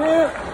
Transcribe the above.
up here.